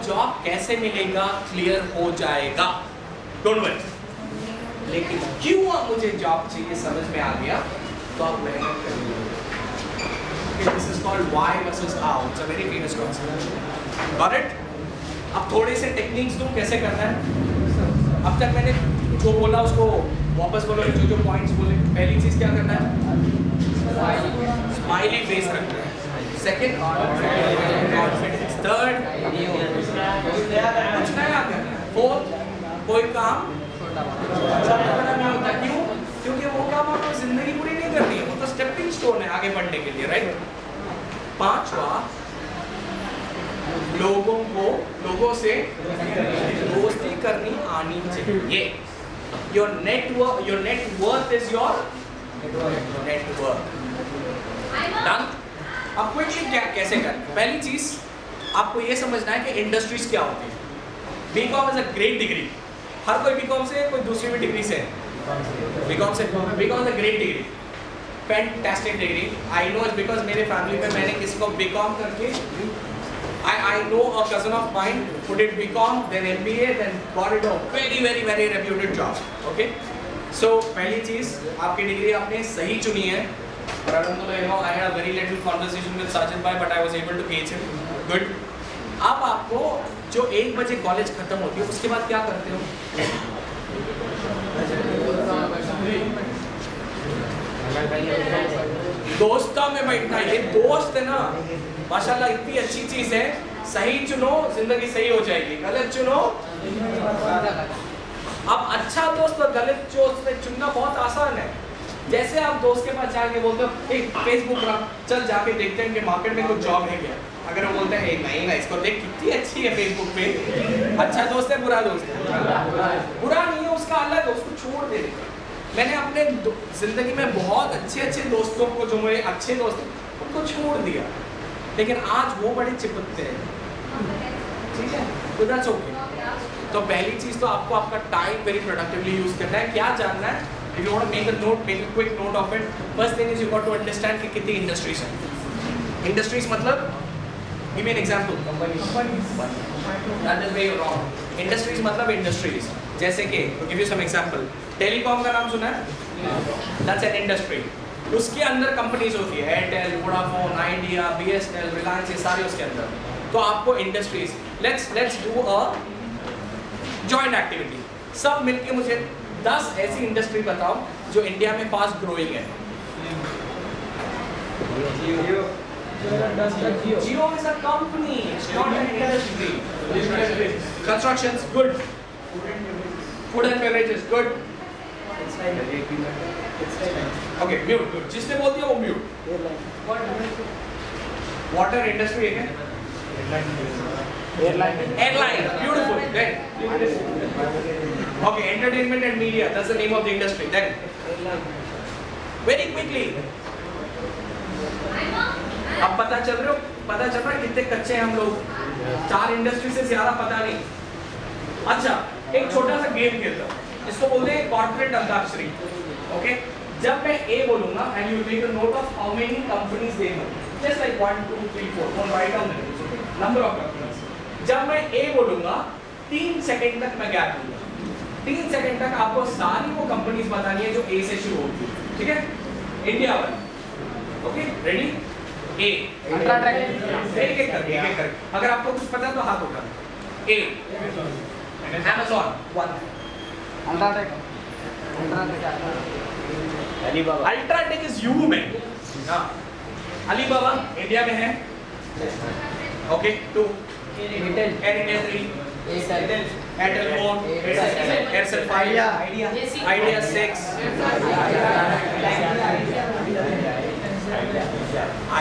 Job कैसे मिलेगा? Clear हो जाएगा। डोंट वरी लेकिन क्यों अब मुझे जॉब चाहिए? समझ में आ गया? तो आप मेहनत करिए this is called why versus how it's a very famous concept got it अब थोड़े से टेक्निक्स दूँ कैसे करना है? अब तक मैंने जो बोला, उसको वापस बोलो। जो जो पॉइंट्स बोले। पहली चीज़ क्या करना है? स्माइली फेस रखना है। सेकंड कॉन्फिडेंस थर्ड कुछ नया फोर्थ कोई काम? छोटा नहीं होता क्यों क्योंकि वो काम आपको ज़िंदगी पूरी नहीं करनी है वो तो स्टेपिंग स्टोन है आगे बढ़ने के लिए राइट पांचवा लोगों को लोगों से दोस्ती करनी आनी चाहिए। Your network your net worth is your network done अब क्विकली क्या कैसे कर? पहली चीज़ आपको ये समझना है कि इंडस्ट्रीज़ क्या होती है BCom is a great degree हर कोई बीकॉम से कोई दूसरी भी डिग्री से बीकॉम से BCom is a great degree fantastic degree I know is because मेरे फैमिली में मैंने किसी को बीकॉम करके I, I know a cousin of mine who did BCom, then MBA, then got into a very, very, very reputed job. Okay? So, पहली चीज़ आपकी degree आपने सही चुनी है और I don't know, I had a very little conversation with Sajid bhai, but I was आपको जो एक बजे कॉलेज खत्म होती है, उसके बाद क्या करते हो? दोस्तों में बैठना ये दोस्त है ना, माशाल्लाह इतनी अच्छी चीज़ है। सही चुनो, ज़िंदगी सही हो जाएगी। गलत चुनो। अब अच्छा दोस्त और गलत दोस्त चुनना बहुत आसान है। जैसे आप दोस्त के पास जाके बोलते हो फेसबुक रख, चल जाके देखते हैं कि मार्केट में कुछ जॉब है क्या? अगर वो बोलते हैं नहीं, ना, इसको देख कितनी अच्छी है फेसबुक पे। अच्छा दोस्त है, बुरा दोस्त है। बुरा नहीं है, उसका अलग है, उसको छोड़ दे। मैंने अपने ज़िंदगी में बहुत अच्छे अच्छे दोस्तों को, जो मेरे अच्छे दोस्त उनको छोड़ दिया। लेकिन आज वो बड़े चिपकते हैं। ठीक है? तो दैट्स ओके तो पहली चीज़ तो आपको आपका टाइम वेरी प्रोडक्टिवली यूज़ करना है। क्या जानना है? If you want to make a note make a quick note of it first thing is you got to understand कि कितनी इंडस्ट्रीज़ हैं। इंडस्ट्रीज़ मतलब give me an example that is very wrong industries मतलब industries जैसे कि to give you some example telecom का नाम सुना है दैट्स एन इंडस्ट्री उसके अंदर कंपनीज़ होती है Airtel Vodafone Idea BSNL Reliance ये सारे उसके अंदर तो आपको industries let's let's do a joint activity सब मिलके मुझे 10 ऐसी इंडस्ट्री बताओ जो इंडिया में फास्ट ग्रोइंग है Jio is a company, it's not an industry. Constructions, good. Food and beverages, good. Okay, mute, good. जिसने बोल दिया वो mute. Water industry है Airline, beautiful. Then, okay, entertainment and media. That's the name of the industry. Then, very quickly. अब पता चल रहे हो, पता चल रहा है कितने कच्चे हैं हम लोग? चार इंडस्ट्री से ज़्यादा पता नहीं। अच्छा एक छोटा सा गेम खेलता हूँ। इसको बोलते हैं कॉर्पोरेट अंताक्षरी ओके जब मैं ए बोलूँगा and you take a note of how many companies they know just like 1 2 3 4 don't write down the names okay number of companies जब मैं ए बोलूँगा 3 सेकंड तक मैं गैप दूँगा। 3 सेकंड तक आपको सारी वो कंपनीज़ बतानी है जो ए से शुरू होती है, ठीक है? इंडिया वाली ओके रेडी ए अल्ट्राटेक एक एक करके एक एक करके। अगर आपको कुछ पता है तो हाथ उठा A Amazon. One UltraTech UltraTech Alibaba UltraTech is U में। हाँ। अलीबाबा इंडिया में है। Okay two three Airtel Airtel four Aircel five Idea Idea six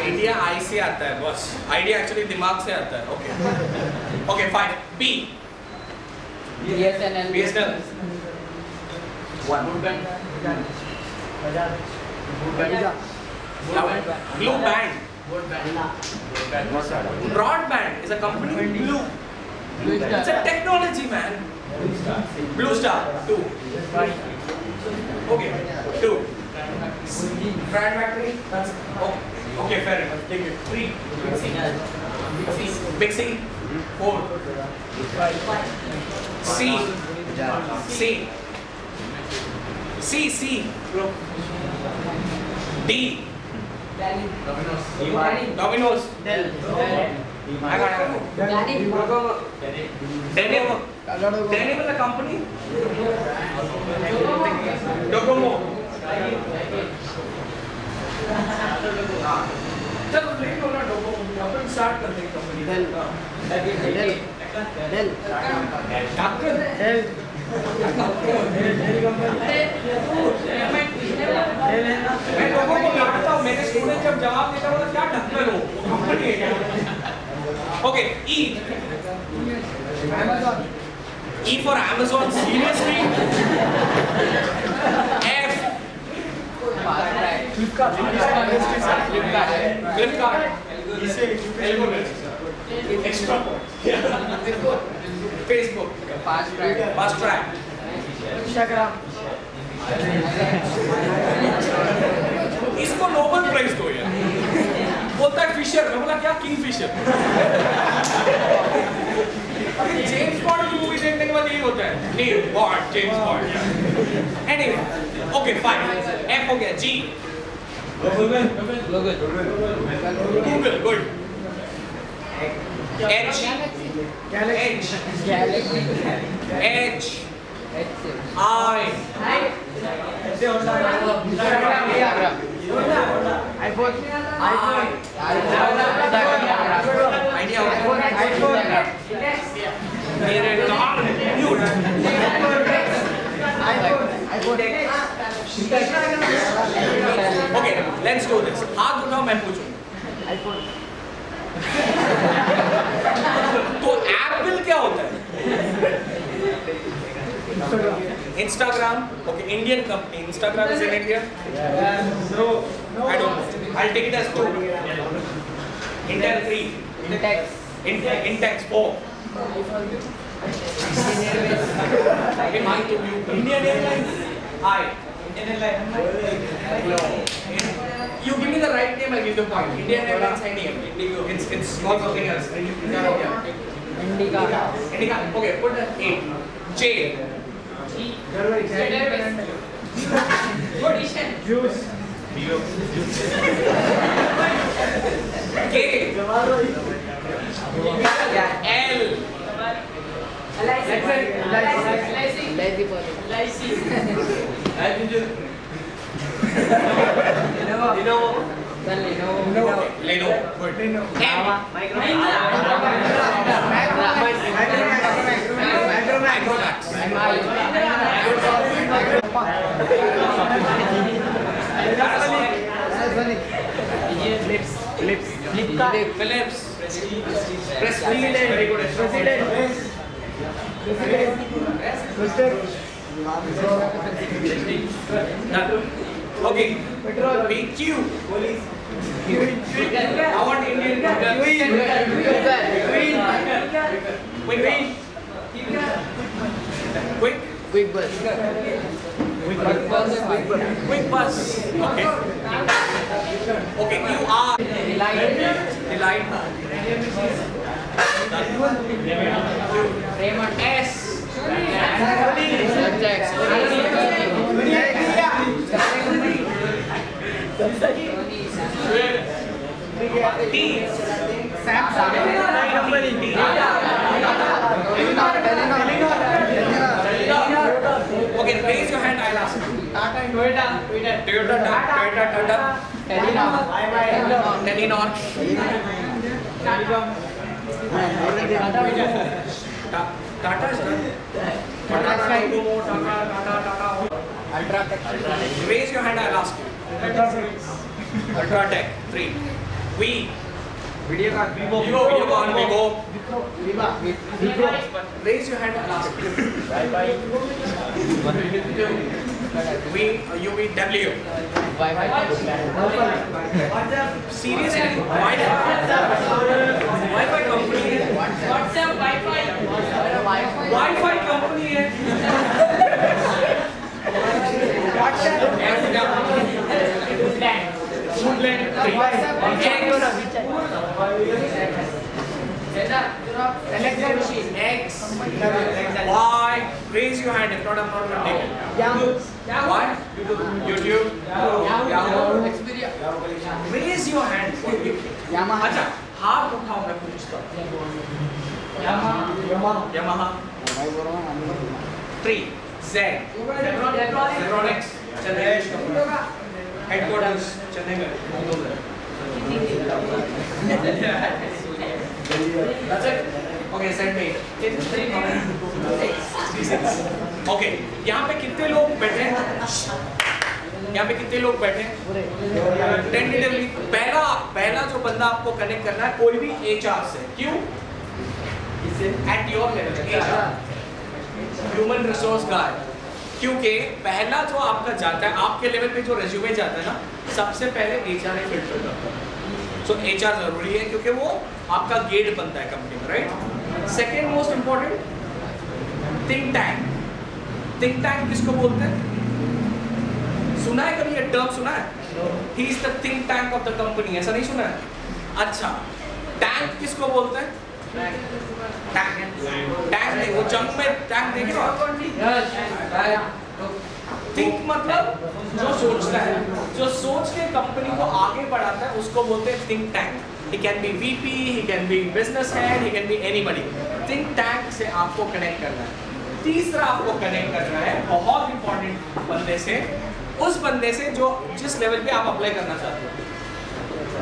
Idea I से आता है बस। आइडिया एक्चुअली दिमाग से आता है okay okay fine B band blue technology man blue star two okay two brand factory okay okay fair enough take it three c big c Four. C. C. C. C. D. Domino's. Dell. I got it. Denim. Denim is a company. Docomo. हाँ। हो हैं हूँ जब जवाब देता ढक्कन हो है क्या okay E E for Amazon seriously Track इसको नोबल प्राइज दो यार बोलता है फिशर मैं बोला क्या किंग फिशर जेम्स बॉन्ड की मूवी देखने के बाद यही होता है नहीं Bond James Bond anyway okay fine F हो गया G Go good. Okay let's do this हाथ उठाओ मैं पूछूँ तो एप्पल क्या होता है Instagram okay Indian company Instagram is in India I don't know. I'll take it as two. Intel 3. Intel, Intex 4. Okay, mine to you. Indian Airlines. Hi. Indian Airlines. You give me the right name, I'll give the point. Indian Airlines IDM. Indigo. It's it's not something else. Yeah. Indica. Okay, put the eight. J. K. L. Lenovo. Lenovo. Then Lenovo. Lenovo. Lenovo. What? Lenovo. Lava. Good. M. Micromax. Philips. Prestige. Very good. Done. Okay. PQ. I want Indian. Quick. Quick. Quick quick, quick, quick bus. Quick bus. Okay. Okay. You are delight. Raymond Samsung. Okay, raise your hand, I ask you. Tata and Toyota. Toyota, Toyota, Toyota. Telenor. Telenor. Telenor. Is done. Tata, Docomo, Tata, Tata, Tata. Raise your hand. I'll ask you. Ultratech, three. We. Videocon, Vivo, Videocon, Vivo. Raise your hand. I'll ask you. We, uh, you, we, W. Seriously? Wi-Fi? Wi-Fi company है? WiFi company है Alexa machine X Y raise your hand if not I'm not going to take it. Yahoo. What? YouTube. Yahoo. Xperia. Raise your hand. Yamaha. अच्छा हाथ उठाओ मैं पूछता हूँ. Yamaha. Yamaha. Yamaha. यहाँ पे कितने लोग बैठे हैं? यहाँ पे कितने लोग बैठे? टेंटेटिवली पहला पहला जो बंदा आपको कनेक्ट करना है, कोई भी एचआर से। क्यों? At your level HR human resource guy क्योंकि पहला जो आपका जाता है आपके लेवल पे जो रेज्यूमे जाता है ना सबसे पहले एच आर फ़िल्टर करता है। सो एचआर ज़रूरी है क्योंकि वो आपका गेट बनता है कंपनी में right second most important think tank think tank किसको बोलते हैं? सुना है कभी ये टर्म सुना है? He is the think tank of the company ऐसा नहीं सुना है? अच्छा टैंक किसको बोलते हैं? टैंक नहीं वो जंग में टैंक देखे ना थिंक मतलब जो सोचता है, जो सोच के कंपनी को आगे बढ़ाता है, उसको बोलते हैं think tank he can be VP he can be business head he can be anybody think tank से आपको कनेक्ट करना है। तीसरा आपको कनेक्ट करना है, बहुत इंपॉर्टेंट बंदे से उस बंदे से जो जिस लेवल पे आप अप्लाई करना चाहते हो।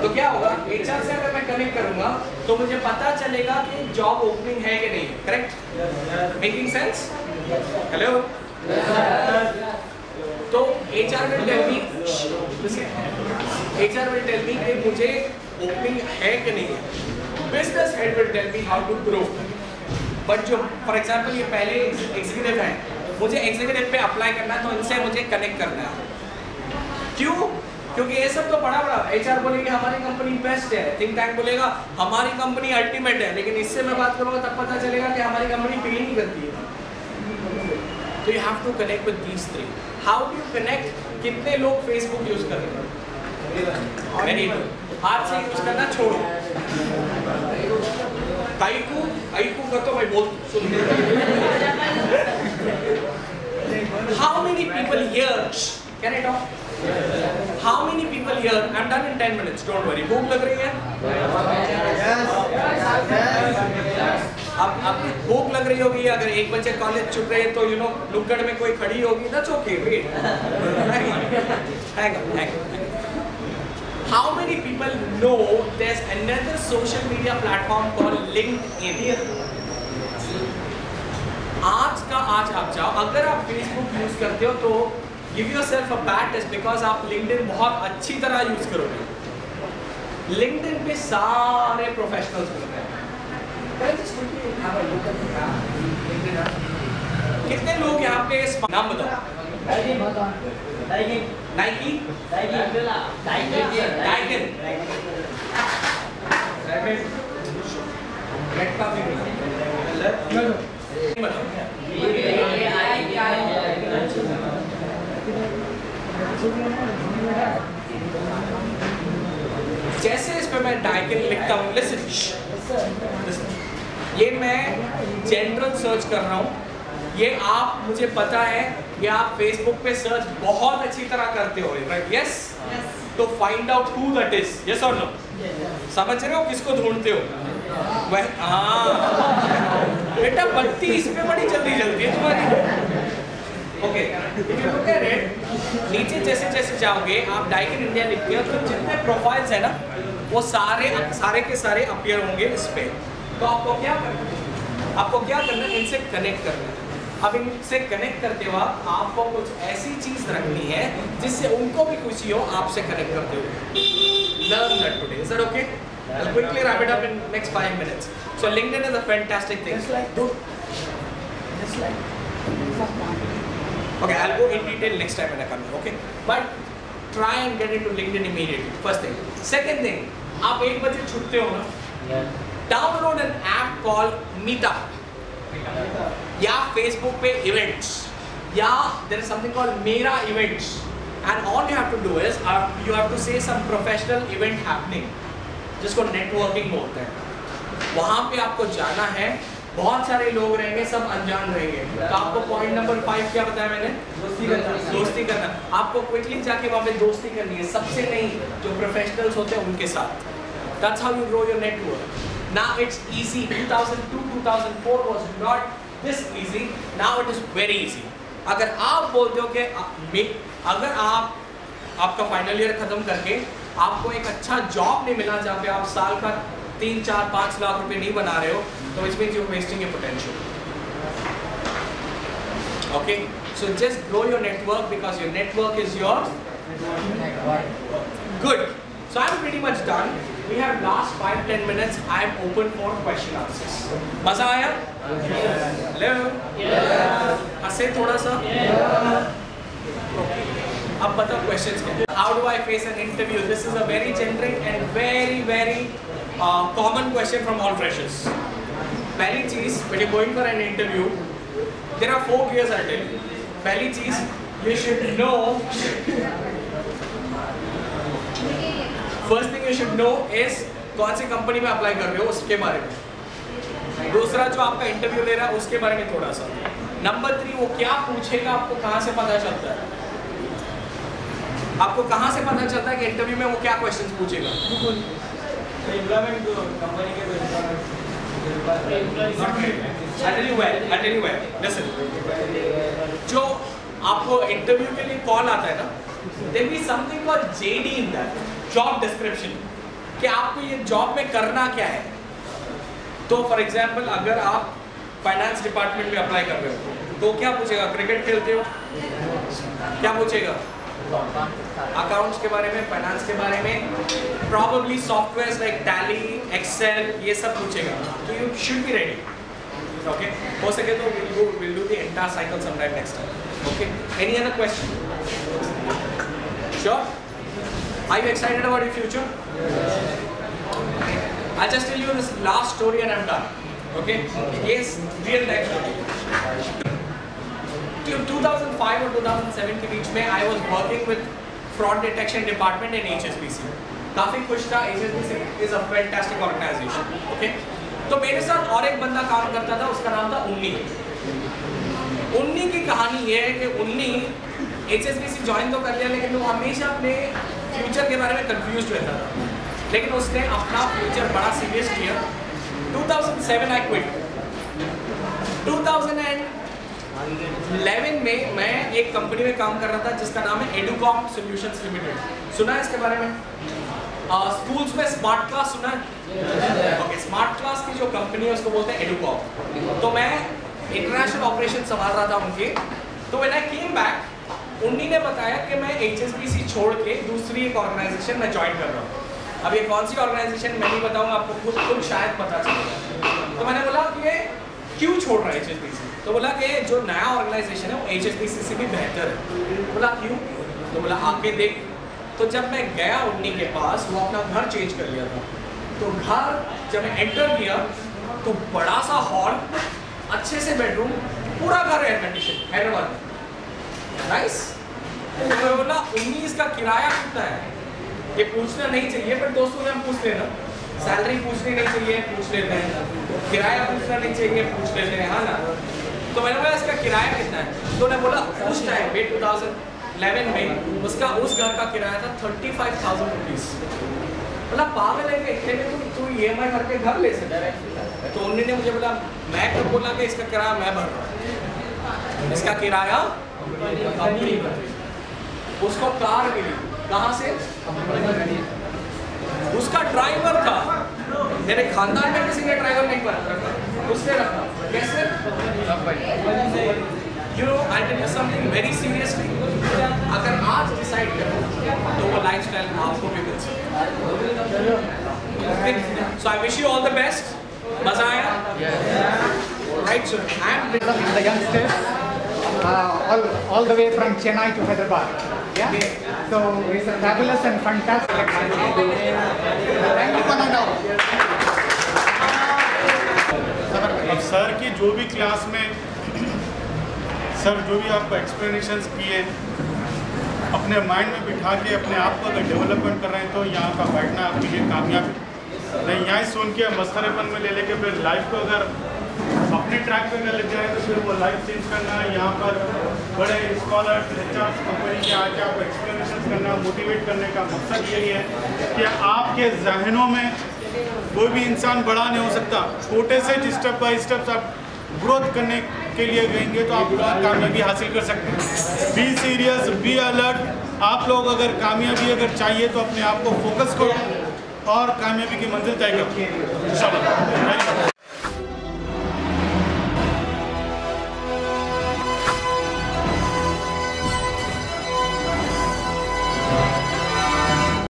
तो क्या होगा? एचआर से अगर मैं कनेक्ट करूँगा तो मुझे पता चलेगा कि जॉब ओपनिंग है कि नहीं। करेक्ट मेकिंग सेंस हेलो तो HR will tell me HR will tell me कि मुझे ओपनिंग है कि नहीं है। Business head will tell me how to grow but जो फॉर एग्जांपल ये पहले एग्जीक्यूटिव है, मुझे एग्जीक्यूटिव पे अप्लाई करना है तो इनसे मुझे कनेक्ट करना है। क्यों? क्योंकि ये सब तो बड़ा बड़ा एचआर बोलेगी, हमारी कंपनी बेस्ट है। थिंक टैंक बोलेगा, हमारी कंपनी अल्टीमेट है। लेकिन इससे मैं बात करूँगा, तब पता चलेगा कि हमारी कंपनी पे नहीं करती है। तो you have to connect with these three how do you connect कितने लोग फेसबुक यूज़ कर रहे हैं? हाथ से यूज़ करना छोड़ो। काइकू काइकू का तो मैं बोल सुन how many people here can I talk how many people here I am done in 10 minutes don't worry भूख लग रही है अब अब भूख लग रही होगी, अगर एक बच्चे कॉलेज चुप रहे तो यू नो नुक्कड़ में कोई खड़ी होगी that's okay wait hang hang How many people know there's another social media platform called LinkedIn? आज का आज आप जाओ। अगर आप Facebook यूज़ करते हो तो give yourself a bad test because आप LinkedIn बहुत अच्छी तरह यूज़ करोगे। LinkedIn पे सारे प्रोफेशनल्स मिलते हैं? कितने लोग यहाँ पे नाम बताओ। नाइकी डाइकिन बताओ जैसे इस पे मैं डाइकिन लिखता हूँ। लिसन ये मैं जनरल सर्च कर रहा हूँ। ये आप मुझे पता है ये आप फेसबुक पे सर्च बहुत अच्छी तरह करते हो राइट यस तो find out who that is yes और नो समझ रहे हो किसको ढूंढते हो? वह हाँ। बेटा बत्ती इस पे बड़ी जल्दी जल्दी है तुम्हारी। ओके नीचे जैसे जैसे जाओगे आप डाइकिन इंडिया लिखते हो तो जितने प्रोफाइल्स है ना वो सारे सारे के सारे अपीयर होंगे इस पे। तो आपको क्या करना है? आपको क्या करना है? इनसे कनेक्ट करना है। अब इनसे कनेक्ट करते वक्त आपको कुछ ऐसी चीज़ रखनी है जिससे उनको भी खुशी हो आपसे कनेक्ट करते हुए। Learn that today is that okay I'll quickly wrap it up in next five minutes. So LinkedIn is a fantastic thing. Just like- Dude, Just like Okay, I'll go in detail next time when I come here, okay? But try and get into LinkedIn immediately. First thing. Second thing, आप एक बजे छुट्टे हो ना? Download an app call meetup या Facebook पे events या there is something called Mera events and all you have to do is you have to say some professional event happening जिसको नेटवर्किंग बोलते हैं। वहाँ पे आपको जाना है। बहुत सारे लोग रहेंगे सब अनजान रहेंगे तो आपको पॉइंट नंबर फाइव क्या बताया मैंने दोस्ती करना दोस्ती करना आपको क्विकली जाके वहाँ पे दोस्ती करनी है सबसे नहीं जो प्रोफेशनल्स होते हैं उनके साथ That's how you grow your network. Now it's easy. 2002, 2004 was not this easy. Now it is very easy. अगर आप बोलते हो कि अगर आप आपका फाइनल ईयर खत्म करके आपको एक अच्छा जॉब नहीं मिला जहाँ पे आप साल का तीन चार पाँच लाख रुपए नहीं बना रहे हो तो it means you wasting your potential Okay, so just grow your network because your network is your good. So I'm pretty much done. We have last five ten minutes. I'm open for question answers. मज़ा आया? Hello? हंसे थोड़ा सा? Okay. अब बताओ questions क्या? How do I face an interview? This is a very generic and very very uh, question from all freshers. पहली चीज़ when you're going for an interview, there four gears I'll tell you. पहली चीज़ you should know. First thing you should know is कौन सी company में apply कर रहे हो उसके बारे में. दूसरा जो आपका इंटरव्यू ले रहा है उसके बारे में थोड़ा सा. नंबर थ्री वो क्या पूछेगा आपको कहाँ से पता चलता है? आपको कहाँ से पता चलता है कि इंटरव्यू में वो क्या क्वेश्चंस पूछेगा? के where, where. Listen. जो आपको इंटरव्यू के लिए कॉल आता है ना there be something call JD in that job description कि आपको ये जॉब में करना क्या है? तो फॉर एग्ज़ाम्पल अगर आप फाइनेंस डिपार्टमेंट में अप्लाई कर रहे हो तो क्या पूछेगा? क्रिकेट खेलते हो? क्या पूछेगा? अकाउंट्स के बारे में फाइनेंस के बारे में probably software like Tally Excel ये सब पूछेगा। तो you should be ready okay हो सके तो will do will do the entire cycle sometime next time okay any other question sure Are you excited about your future? I'll just tell you this last story and I'm done. Okay? Yes, real life To 2005 or 2007 के बीच में I was working with fraud detection department in HSBC. काफ़ी खुश था HSBC is a fantastic organization. Okay? तो मेरे साथ और एक बंदा काम करता था, उसका नाम था उन्नी उन्नी की कहानी ये है कि उन्नी एच एस ज्वाइन तो कर लिया, लेकिन वो हमेशा अपने फ्यूचर के बारे में कंफ्यूज रहता था लेकिन उसने अपना फ्यूचर बड़ा सीरियस किया 2007 आई क्विट 2011 में मैं एक कंपनी में काम कर रहा था, जिसका नाम है एडुकॉम सॉल्यूशंस लिमिटेड सुना है इसके बारे में? स्कूल्स में स्मार्ट क्लास सुना है? ओके स्मार्ट क्लास की जो कंपनी है, उसको बोलते हैं एडुकॉम तो मैं इंटरनेशनल ऑपरेशन संभाल रहा था उनके। तो आई केम बैक उन्हीं ने बताया कि मैं एचएसपीसी छोड़ के दूसरी एक ऑर्गेनाइजेशन में ज्वाइन कर रहा हूँ। अब ये कौन सी ऑर्गेनाइजेशन मैं नहीं बताऊँगा, आपको खुद खुद शायद पता चलेगा। तो मैंने बोला कि क्यों छोड़ रहा है एचएसपीसी तो बोला कि जो नया ऑर्गेनाइजेशन है वो एच से भी बेहतर है। बोला, क्यों? तो बोला आके देख। तो जब मैं गया उन्नी के पास, वो अपना घर चेंज कर लिया था। तो घर जब मैं एंटर किया तो बड़ा सा हॉल अच्छे से बेडरूम पूरा घर एयर कंडीशन हैदराबाद तो बोला उन्नीस का किराया कितना है? ये पूछना नहीं चाहिए, पर दोस्तों हम पूछ लेना। सैलरी पूछनी नहीं चाहिए, पूछ लेते हैं। किराया पूछना नहीं चाहिए, पूछ लेते हैं हाँ ना? तो मैंने बोला, इसका किराया कितना है? तो उन्होंने बोला, उस टाइम पे 2011 में उसका, उस घर का किराया था थर्टी फाइव थाउज़ेंड रुपीज़ बोला, पागल है कि इतने में तुम तू ई एम आई करके घर ले सकता है? तो उन्होंने मुझे बोला, मैं कब बोला कि इसका किराया मैं भर रहा हूँ। इसका किराया भर। उसको कार मिली। कहाँ से? उसका ड्राइवर था। मेरे खानदान में किसी ने ड्राइवर नहीं पर रखा उसने रखा। कैसे you know I tell you something very seriously अगर आज डिसाइड करो तो वो लाइफ स्टाइल आपको भी मिल सकता so I wish you all the best मजा आया right sir I am the youngsters, uh, all, all the way from Chennai to Hyderabad. Yeah? So it's a fabulous and fantastic Thank you, Mananda. अब sir की जो भी class में, sir जो भी आपको एक्सप्लेनेशंस किए, अपने माइंड में बिठा के अपने आप को अगर डेवलपमेंट कर रहे हैं तो यहाँ का बैठना आपके लिए कामयाब है। नहीं, यहाँ सुन के मस्तरेपन में ले लेके फिर लाइफ को अगर अपने ट्रैक पे अगर ले जाए तो फिर वो लाइफ चेंज करना, यहाँ पर बड़े स्कॉलर लेक्चर्स कंपनी के आके आपको एक्सप्लेनेशन करना मोटिवेट करने का मकसद यही है कि आपके जहनों में कोई भी इंसान बड़ा नहीं हो सकता। छोटे से स्टेप बाय स्टेप आप ग्रोथ करने के लिए गएँगे तो आप कामयाबी हासिल कर सकते हैं। बी सीरियस बी अलर्ट आप लोग अगर कामयाबी अगर चाहिए तो अपने आप को फोकस करो और कामयाबी की मंजिल तय करो।